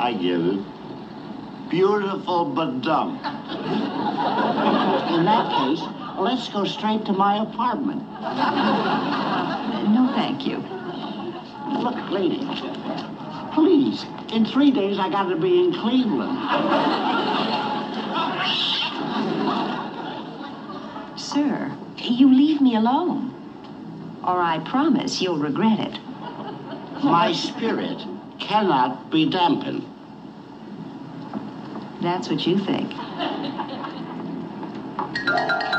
I get it. Beautiful but dumb. In that case, let's go straight to my apartment. No, thank you. Look, lady, please. In three days, I got to be in Cleveland. Sir, you leave me alone. Or I promise you'll regret it. My spirit cannot be dampened. That's what you think.